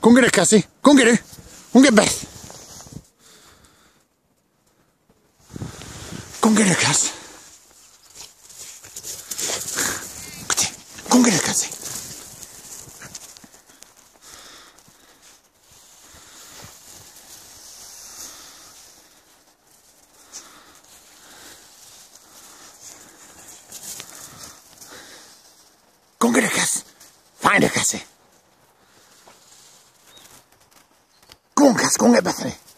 Kom Cassie. Kom get her. Kom get Con gas, con epatre. É